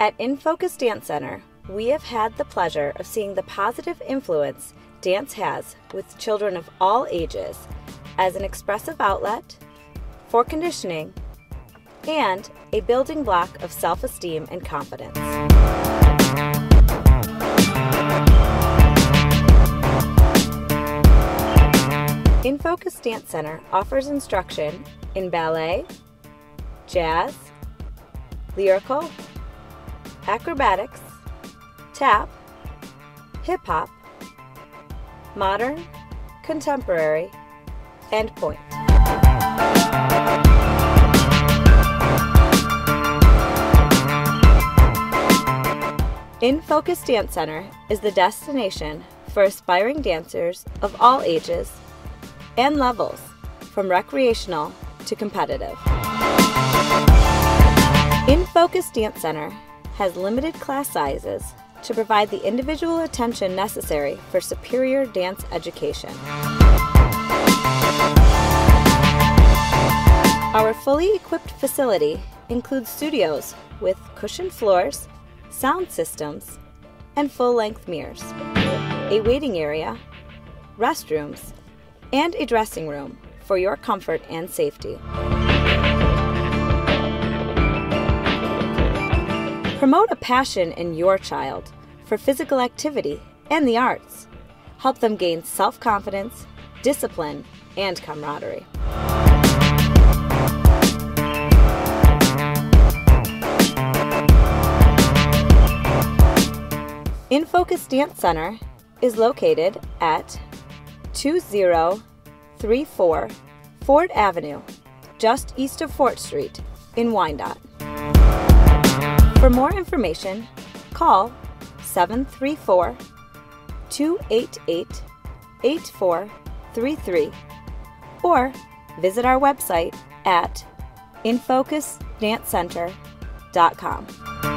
At In Focus Dance Center, we have had the pleasure of seeing the positive influence dance has with children of all ages as an expressive outlet, for conditioning, and a building block of self esteem and confidence. In Focus Dance Center offers instruction in ballet, jazz, lyrical, acrobatics, tap, hip hop, modern, contemporary, and pointe. In Focus Dance Center is the destination for aspiring dancers of all ages and levels, from recreational to competitive. In Focus Dance Center has limited class sizes to provide the individual attention necessary for superior dance education. Our fully equipped facility includes studios with cushioned floors, sound systems, and full length mirrors, a waiting area, restrooms, and a dressing room for your comfort and safety. Promote a passion in your child for physical activity and the arts. Help them gain self confidence, discipline, and camaraderie. In Focus Dance Center is located at 2034 Ford Avenue, just east of Fort Street in Wyandotte. For more information, call 734 288 8433 or visit our website at infocusdancecenter.com.